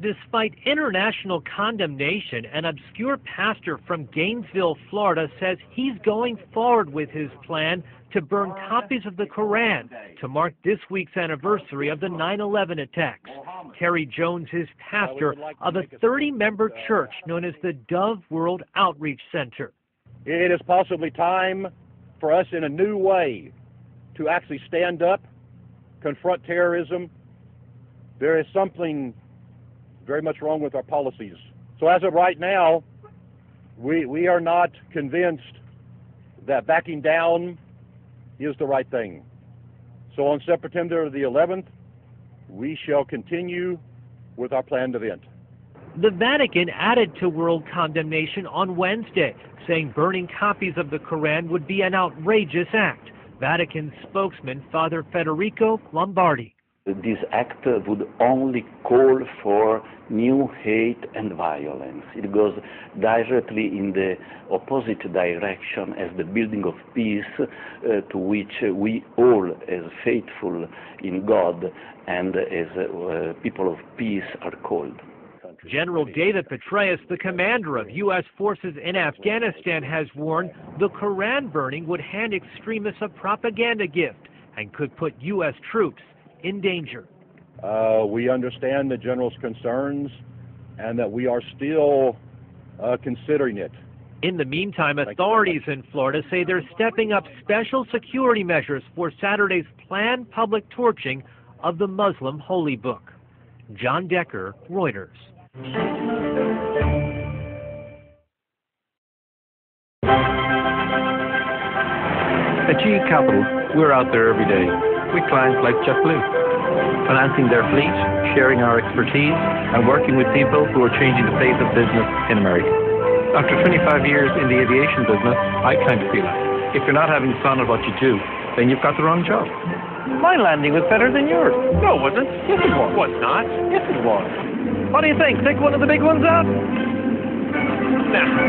Despite international condemnation, an obscure pastor from Gainesville, Florida says he's going forward with his plan to burn copies of the Koran to mark this week's anniversary of the 9 11 attacks. Terry Jones is pastor of a 30 member church known as the Dove World Outreach Center. It is possibly time for us in a new way to actually stand up, confront terrorism. There is something very much wrong with our policies. So as of right now, we, we are not convinced that backing down is the right thing. So on September the 11th, we shall continue with our planned event. The Vatican added to world condemnation on Wednesday, saying burning copies of the Koran would be an outrageous act. Vatican spokesman Father Federico Lombardi this act would only call for new hate and violence. It goes directly in the opposite direction as the building of peace uh, to which we all, as faithful in God and as uh, people of peace, are called. General David Petraeus, the commander of U.S. forces in Afghanistan, has warned the Koran burning would hand extremists a propaganda gift and could put U.S. troops in danger. Uh, we understand the general's concerns and that we are still uh, considering it. In the meantime, authorities in Florida say they're stepping up special security measures for Saturday's planned public torching of the Muslim holy book. John Decker, Reuters. At GE Capital, we're out there every day with clients like JetBlue, financing their fleet, sharing our expertise, and working with people who are changing the face of business in America. After 25 years in the aviation business, I kind of feel like if you're not having fun at what you do, then you've got the wrong job. My landing was better than yours. No, it wasn't. Yes, it was. Was not. Yes, it was. What do you think? Take one of the big ones out? Nah.